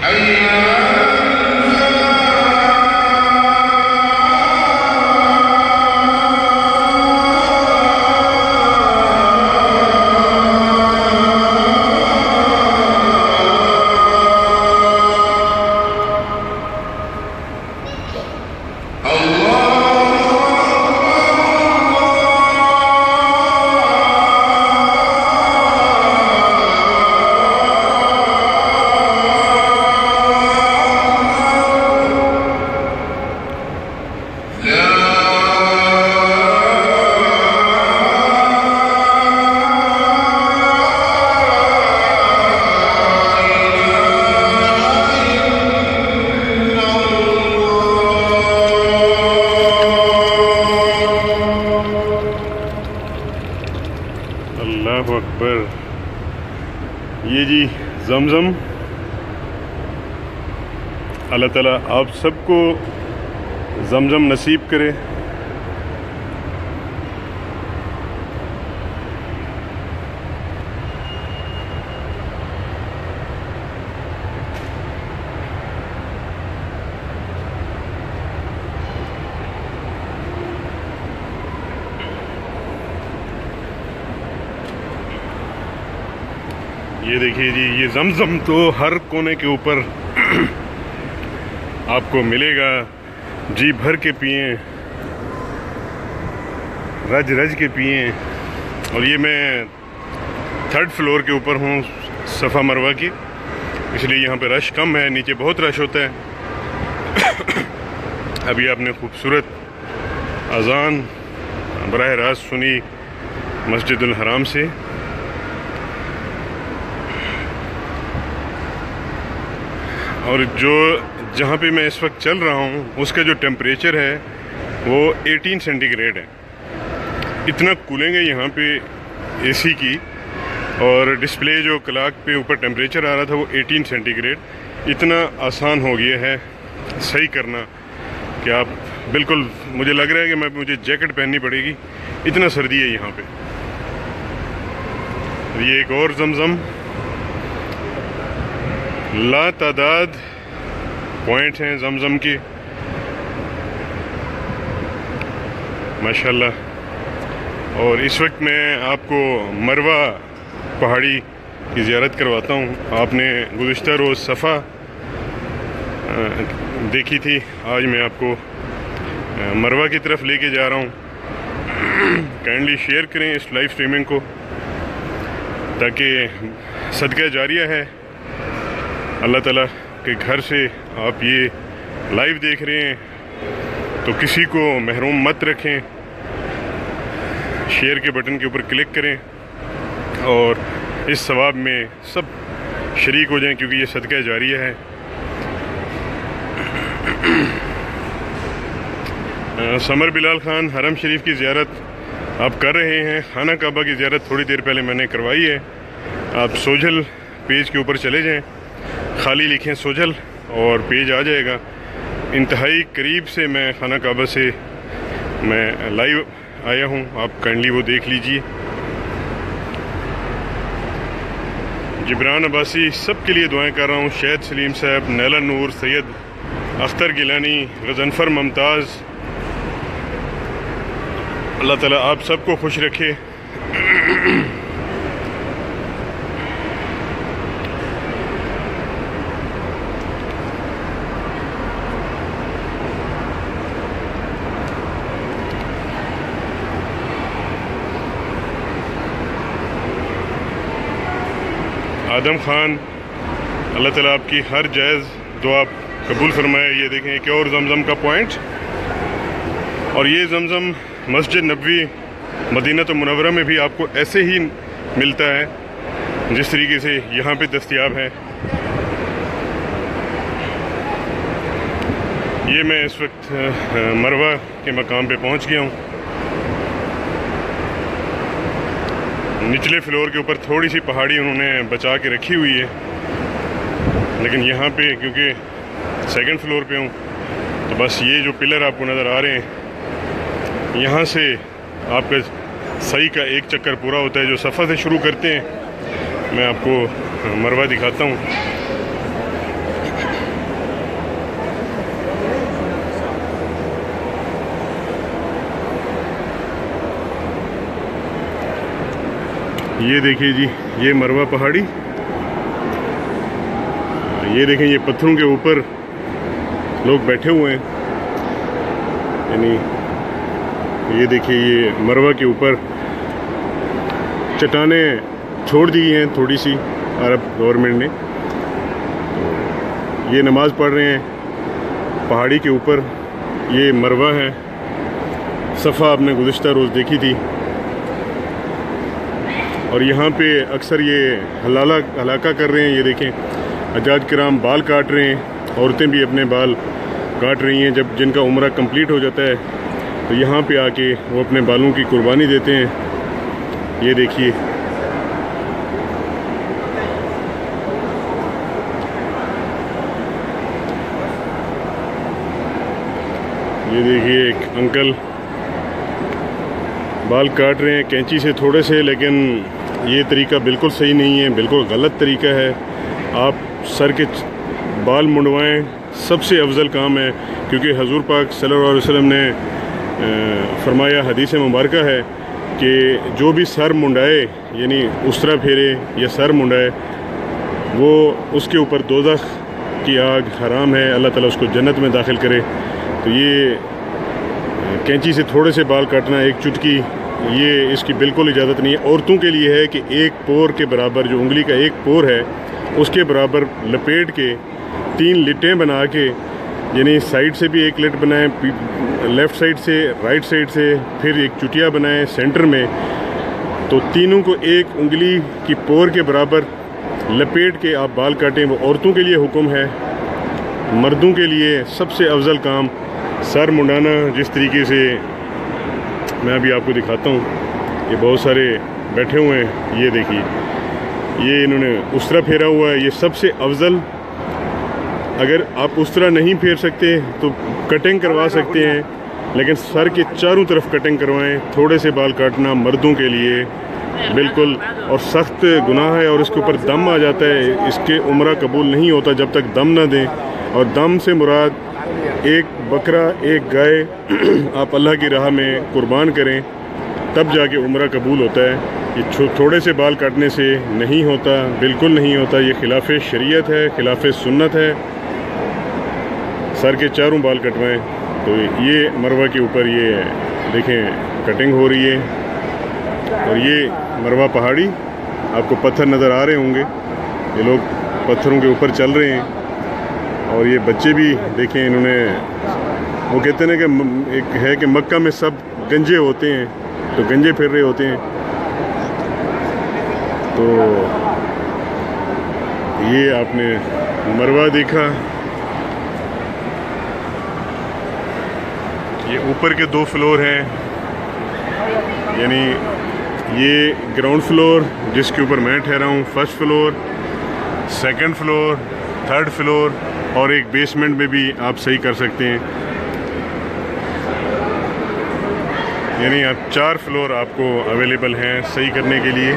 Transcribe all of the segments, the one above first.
哎呀！پر یہ جی زمزم۔ اللہ تعالیٰ آپ سب کو زمزم نصیب کرے۔ یہ دیکھیے جی یہ زمزم تو ہر کونے کے اوپر آپ کو ملے گا۔ جی بھر کے پئیں رج رج کے پئیں اور یہ میں تھرڈ فلور کے اوپر ہوں صفا مروا کی۔ اس لیے یہاں پہ رش کم ہے، نیچے بہت رش ہوتا ہے۔ ابھی آپ نے خوبصورت اذان براہ راست سنی مسجد الحرام سے۔ اور جو جہاں پہ میں اس وقت چل رہا ہوں، اس کا جو ٹیمپریچر ہے، وہ ایٹین سینٹی گریڈ ہے۔ اتنا کولنگ ہے یہاں پہ اے سی کی۔ اور ڈسپلے جو کلاک پہ اوپر ٹیمپریچر آ رہا تھا، وہ ایٹین سینٹی گریڈ اتنا آسان ہو گیا ہے صحیح کرنا کہ آپ بالکل، مجھے لگ رہا ہے کہ میں، مجھے جیکٹ پہننی پڑے گی۔ اتنا سردی ہے یہاں پہ۔ یہ ایک اور زمزم۔ لا تعداد پوائنٹ ہیں زمزم کی۔ ماشاءاللہ۔ اور اس وقت میں آپ کو مروا پہاڑی کی زیارت کرواتا ہوں۔ آپ نے گزشتہ روز صفا دیکھی تھی۔ آج میں آپ کو مروا کی طرف لے کے جا رہا ہوں۔ کائنڈلی شیئر کریں اس لائف سٹریمنگ کو، تاکہ صدقہ جاریہ ہے۔ اللہ تعالیٰ کے گھر سے آپ یہ لائیو دیکھ رہے ہیں، تو کسی کو محروم مت رکھیں۔ شیئر کے بٹن کے اوپر کلک کریں اور اس ثواب میں سب شریک ہو جائیں کیونکہ یہ صدقہ جاریہ ہے۔ سمر بلال خان، حرم شریف کی زیارت آپ کر رہے ہیں۔ خانہ کعبہ کی زیارت تھوڑی دیر پہلے میں نے کروائی ہے۔ آپ سوجل پیج کے اوپر چلے جائیں۔ خالی لکھیں سوجل اور پیج آ جائے گا۔ انتہائی قریب سے میں خانہ کعبہ سے میں لائیو آیا ہوں۔ آپ کائنڈلی وہ دیکھ لیجیے۔ جبران عباسی سب کے لیے دعائیں کر رہا ہوں۔ شہد سلیم صاحب، نیلا نور، سید اختر گیلانی، غزنفر ممتاز۔ اللہ تعالیٰ آپ سب کو خوش رکھے۔ آدم خان، اللہ تعالیٰ آپ کی ہر جائز دعا قبول فرمائے۔ یہ دیکھیں ایک اور زمزم کا پوائنٹ۔ اور یہ زمزم مسجد نبوی مدینہ تو منورہ میں بھی آپ کو ایسے ہی ملتا ہے جس طریقے سے یہاں پہ دستیاب ہے یہ میں اس وقت مروہ کے مقام پہ پہنچ گیا ہوں۔ نچلے فلور کے اوپر تھوڑی سی پہاڑی انہوں نے بچا کے رکھی ہوئی ہے۔ لیکن یہاں پہ کیونکہ سیکنڈ فلور پہ ہوں، تو بس یہ جو پلر آپ کو نظر آ رہے ہیں، یہاں سے آپ کا صحیح کا ایک چکر پورا ہوتا ہے جو صفحہ سے شروع کرتے ہیں۔ میں آپ کو مروہ دکھاتا ہوں۔ یہ دیکھیے جی یہ مروہ پہاڑی۔ یہ دیکھیں یہ پتھروں کے اوپر لوگ بیٹھے ہوئے ہیں۔ یعنی یہ دیکھیے یہ مروہ کے اوپر چٹانیں چھوڑ دی ہیں تھوڑی سی عرب گورنمنٹ نے۔ یہ نماز پڑھ رہے ہیں۔ پہاڑی کے اوپر یہ مروہ ہے۔ صفحہ آپ نے گزشتہ روز دیکھی تھی۔ اور یہاں پہ اکثر یہ حلالہ ہلاکہ کر رہے ہیں، یہ دیکھیں اجاد کرام بال کاٹ رہے ہیں، عورتیں بھی اپنے بال کاٹ رہی ہیں۔ جب جن کا عمرہ کمپلیٹ ہو جاتا ہے، تو یہاں پہ آ کے وہ اپنے بالوں کی قربانی دیتے ہیں۔ یہ دیکھیے۔ یہ دیکھیے، ایک انکل بال کاٹ رہے ہیں، کینچی سے تھوڑے سے، لیکن یہ طریقہ بالکل صحیح نہیں ہے، بالکل غلط طریقہ ہے۔ آپ سر کے بال منڈوائیں، سب سے افضل کام ہے، کیونکہ حضور پاک صلی اللہ علیہ وسلم نے فرمایا، حدیث مبارکہ ہے کہ جو بھی سر منڈائے یعنی اسرا پھیرے یا سر منڈائے، وہ اس کے اوپر دوزخ کی آگ حرام ہے، اللہ تعالیٰ اس کو جنت میں داخل کرے۔ تو یہ کینچی سے تھوڑے سے بال کاٹنا، ایک چٹکی یہ اس کی بالکل اجازت نہیں ہے۔ عورتوں کے لیے ہے کہ ایک پور کے برابر جو انگلی کا ایک پور ہے، اس کے برابر لپیٹ کے تین لٹیں بنا کے یعنی سائڈ سے بھی ایک لٹ بنائیں لیفٹ سائڈ سے، رائٹ سائڈ سے، پھر ایک چٹیا بنائیں سینٹر میں، تو تینوں کو ایک انگلی کی پور کے برابر لپیٹ کے آپ بال کاٹیں۔ وہ عورتوں کے لیے حکم ہے، مردوں کے لیے سب سے افضل کام سر منڈانا، جس طریقے سے میں ابھی آپ کو دکھاتا ہوں یہ بہت سارے بیٹھے ہوئے ہیں، یہ دیکھیے۔ یہ انہوں نے اس طرح پھیرا ہوا ہے، یہ سب سے افضل۔ اگر آپ اس طرح نہیں پھیر سکتے تو کٹنگ کروا سکتے ہیں، لیکن سر کے چاروں طرف کٹنگ کروائیں، تھوڑے سے بال کاٹنا مردوں کے لیے بالکل۔ اور سخت گناہ ہے اور اس کے اوپر دم آ جاتا ہے، اس کے عمرہ قبول نہیں ہوتا جب تک دم نہ دیں۔ اور دم سے مراد ایک بکرا ایک گائے آپ اللہ کی راہ میں قربان کریں، تب جا کے عمرہ قبول ہوتا ہے۔ یہ تھوڑے سے بال کاٹنے سے نہیں ہوتا، بالکل نہیں ہوتا۔ یہ خلاف شریعت ہے، خلاف سنت ہے۔ سر کے چاروں بال کٹوائیں۔ تو یہ مروہ کے اوپر یہ دیکھیں، کٹنگ ہو رہی ہے۔ اور یہ مروہ پہاڑی، آپ کو پتھر نظر آ رہے ہوں گے۔ یہ لوگ پتھروں کے اوپر چل رہے ہیں۔ اور یہ بچے بھی دیکھیں انہوں نے، وہ کہتے ہیں کہ ایک ہے کہ مکہ میں سب گنجے ہوتے ہیں، تو گنجے پھر رہے ہوتے ہیں۔ تو یہ آپ نے مروا دیکھا۔ یہ اوپر کے دو فلور ہیں۔ یعنی یہ گراؤنڈ فلور، جس کے اوپر میں ٹھہرا ہوں، first floor, second floor, third floor. اور ایک بیسمنٹ میں بھی آپ صحیح کر سکتے ہیں۔ یعنی آپ چار فلور آپ کو اویلیبل ہیں صحیح کرنے کے لیے۔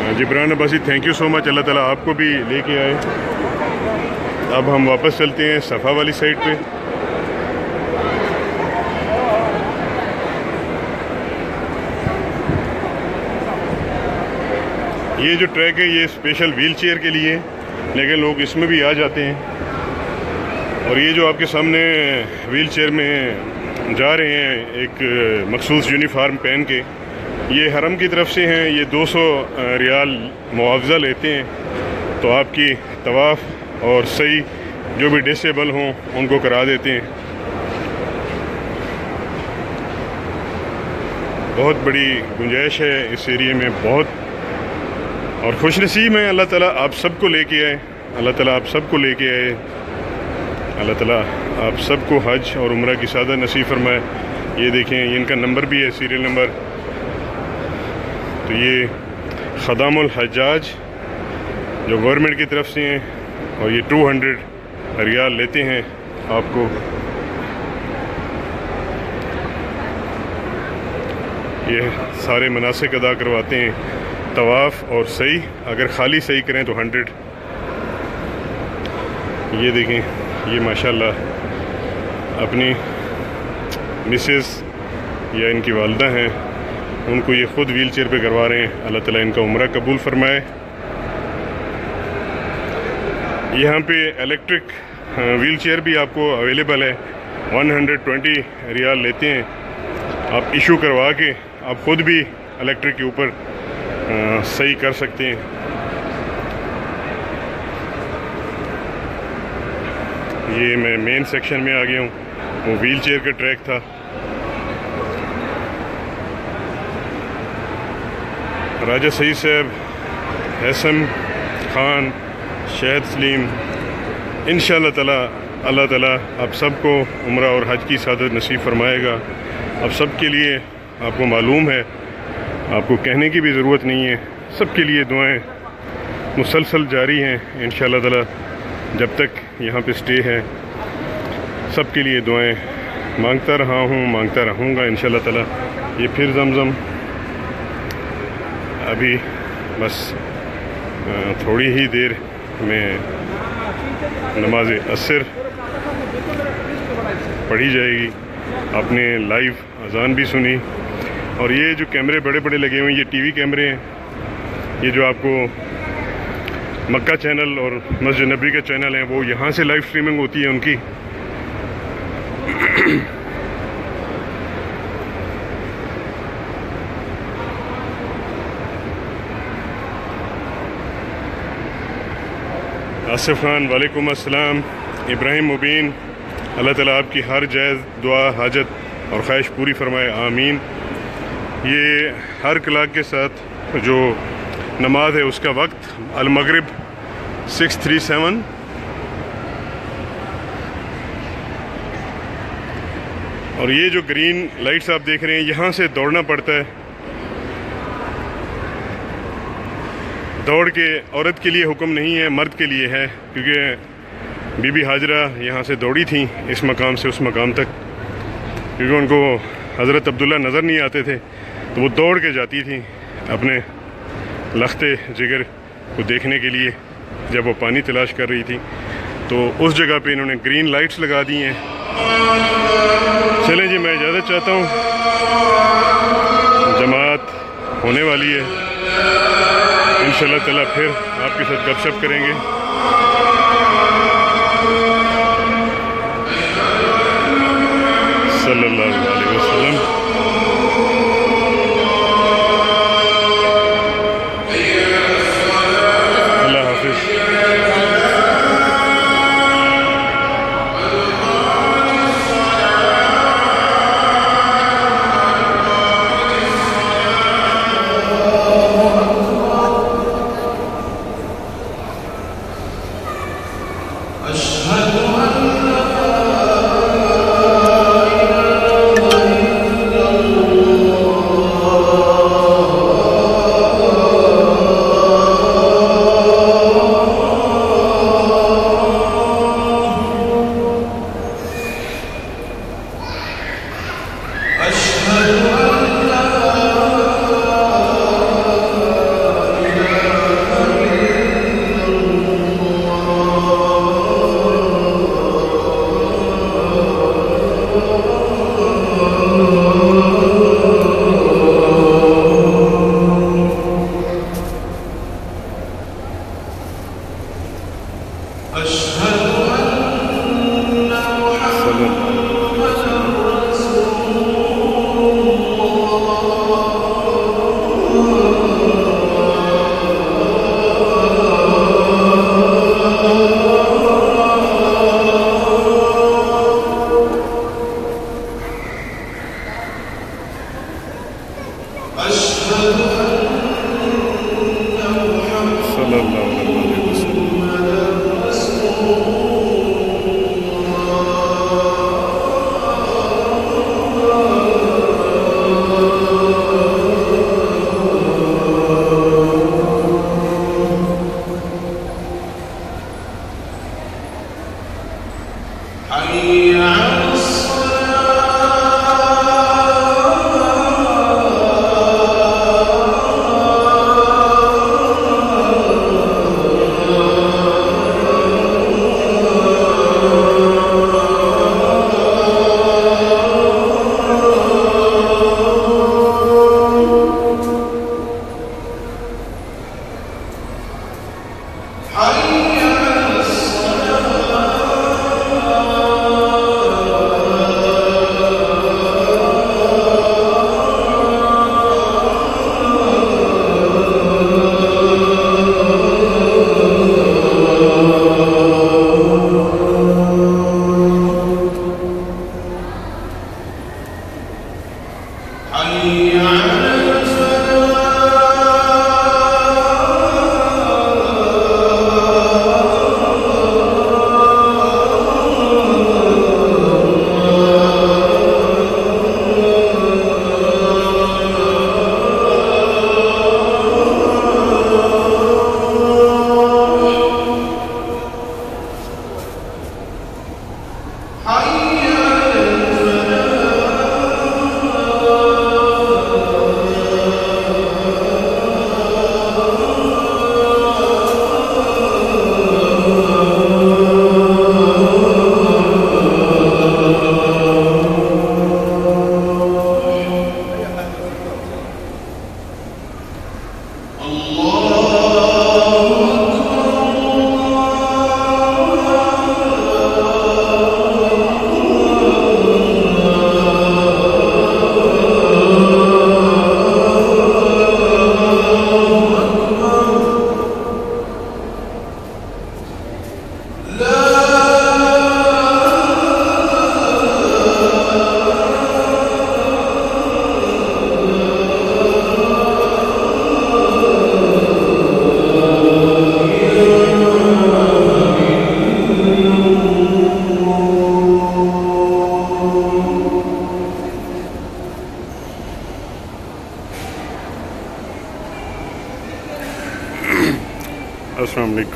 ہاں جی، Jibran Abbasi thank you so much Allah تعالیٰ آپ کو بھی لے کے آئے۔ اب ہم واپس چلتے ہیں صفا والی سائڈ پہ۔ یہ جو ٹریک ہے، یہ اسپیشل ویل چیئر کے لیے، لیکن لوگ اس میں بھی آ جاتے ہیں۔ اور یہ جو آپ کے سامنے ویل چیئر میں جا رہے ہیں، ایک مخصوص یونیفارم پہن کے، یہ حرم کی طرف سے ہیں۔ یہ دو سو ریال معاوضہ لیتے ہیں۔ تو آپ کی طواف اور صحیح جو بھی ڈسیبل ہوں، ان کو کرا دیتے ہیں۔ بہت بڑی گنجائش ہے۔ اس ایریے میں بہت اور خوش نصیب ہیں۔ اللہ تعالیٰ آپ سب کو لے کے آئے۔ اللہ تعالیٰ آپ سب کو لے کے آئے۔ اللہ تعالیٰ آپ سب کو حج اور عمرہ کی سادہ نصیب فرمائے۔ یہ دیکھیں ان کا نمبر بھی ہے، سیریل نمبر۔ تو یہ خدام الحجاج جو گورنمنٹ کی طرف سے ہیں اور یہ ٹو ہنڈریڈ ریال لیتے ہیں آپ کو۔ یہ سارے مناسب ادا کرواتے ہیں۔ طواف اور صحیح، اگر خالی صحیح کریں تو ہنڈریڈ۔ یہ دیکھیں، یہ ماشاءاللہ اپنی مسز یا ان کی والدہ ہیں، ان کو یہ خود ویل چیئر پہ کروا رہے ہیں۔ اللہ تعالیٰ ان کا عمرہ قبول فرمائے۔ یہاں پہ الیکٹرک ویل چیئر بھی آپ کو اویلیبل ہے۔ ون ہنڈریڈ ٹوینٹی ریال لیتے ہیں۔ آپ ایشو کروا کے آپ خود بھی الیکٹرک کے اوپر صحیح کر سکتے ہیں۔ یہ میں مین سیکشن میں آ گیا ہوں۔ وہ ویل چیئر کا ٹریک تھا۔ راجہ سعید صاحب، حسن خان، شہد سلیم، انشاءاللہ تعالیٰ، اللہ تعالیٰ آپ سب کو عمرہ اور حج کی سعادت نصیب فرمائے گا۔ اب سب کے لیے آپ کو معلوم ہے آپ کو کہنے کی بھی ضرورت نہیں ہے۔ سب کے لیے دعائیں۔ مسلسل جاری ہیں۔ انشاءاللہ تعالی جب تک یہاں پہ سٹے ہے۔ سب کے لیے دعائیں۔ مانگتا رہا ہوں، مانگتا رہوں گا ان شاء اللہ تعالیٰ۔ یہ پھر زمزم۔ ابھی بس تھوڑی ہی دیر میں نماز عصر پڑھی جائے گی۔ آپ نے لائیو اذان بھی سنی۔ اور یہ جو کیمرے بڑے بڑے لگے ہوئے ہیں، یہ ٹی وی کیمرے ہیں۔ یہ جو آپ کو مکہ چینل اور مسجد نبی کے چینل ہیں، وہ یہاں سے لائیو سٹریمنگ ہوتی ہے ان کی۔ آصف خان، وعلیکم السلام۔ ابراہیم مبین، اللہ تعالیٰ آپ کی ہر جائز، دعا، حاجت اور خواہش پوری فرمائے، آمین۔ یہ ہر کلاک کے ساتھ جو نماز ہے اس کا وقت، المغرب سکس تھری سیون اور یہ جو گرین لائٹس آپ دیکھ رہے ہیں، یہاں سے دوڑنا پڑتا ہے۔ دوڑ کے عورت کے لیے حکم نہیں ہے، مرد کے لیے ہے، کیونکہ بی بی حاجرہ یہاں سے دوڑی تھیں اس مقام سے، اس مقام تک۔ کیونکہ ان کو حضرت عبداللہ نظر نہیں آتے تھے۔ تو وہ دوڑ کے جاتی تھیں اپنے لختے جگر کو دیکھنے کے لیے جب وہ پانی تلاش کر رہی تھی تو اس جگہ پہ انہوں نے گرین لائٹس لگا دی ہیں۔ چلیں جی میں اجازت چاہتا ہوں۔ جماعت ہونے والی ہے۔ ان شاء اللہ تعالیٰ پھر آپ کے ساتھ گپ شپ کریں گے۔ I am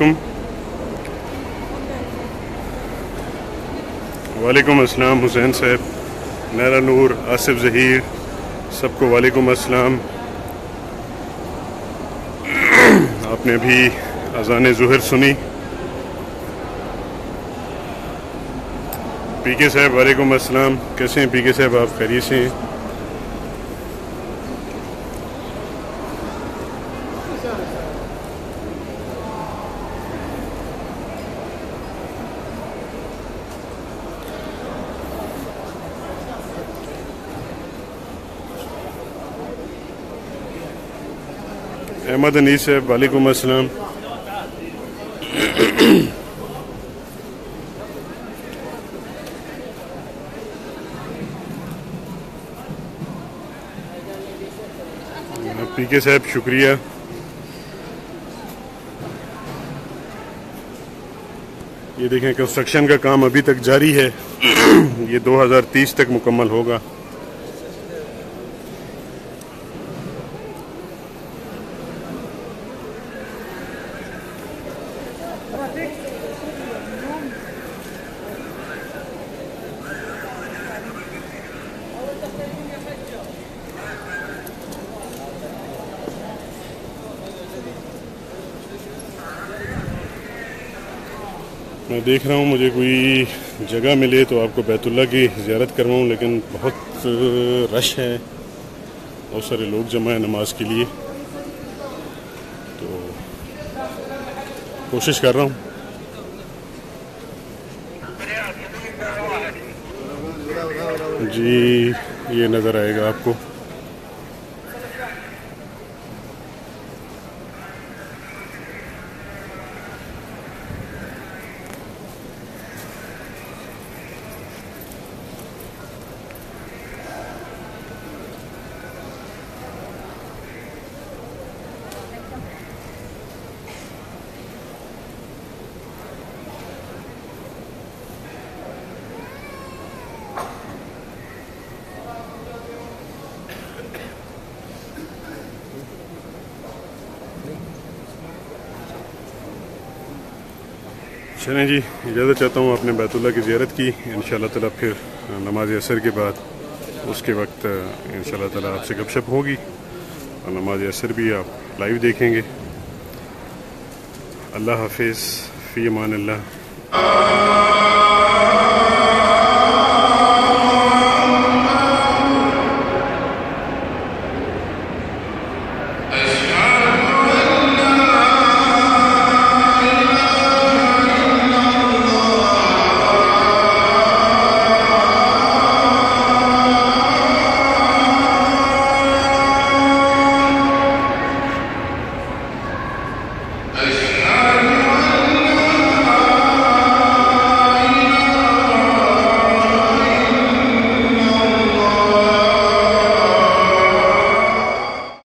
علیکم۔ وعلیکم السلام، حسین صاحب نیرا نور، آصف ظہیر، سب کو وعلیکم السلام۔ آپ نے ابھی اذان ظہر سنی۔ پی کے صاحب، وعلیکم السلام۔ کیسے ہیں؟ پی کے صاحب، آپ خیریت سے ہیں؟ احمد انیس صاحب، وعلیکم السلام۔ پی کے صاحب، شکریہ۔ یہ دیکھیں کنسٹرکشن کا کام ابھی تک جاری ہے۔ یہ دو ہزار تیس تک مکمل ہوگا۔ میں دیکھ رہا ہوں، مجھے کوئی جگہ ملے تو آپ کو بیت اللہ کی زیارت کرواؤں، لیکن بہت رش ہے۔ بہت سارے لوگ جمع ہیں نماز کے لیے۔ کوشش کر رہا ہوں۔ جی یہ نظر آئے گا آپ کو۔ چلیں جی اجازت چاہتا ہوں آپ نے بیت اللہ کی زیارت کی ان شاء اللہ تعالیٰ پھر نماز اثر کے بعد اس کے وقت ان شاء اللہ تعالیٰ آپ سے گپ شپ ہوگی اور نماز اثر بھی آپ لائیو دیکھیں گے۔ اللہ حافظ، فی امان اللہ۔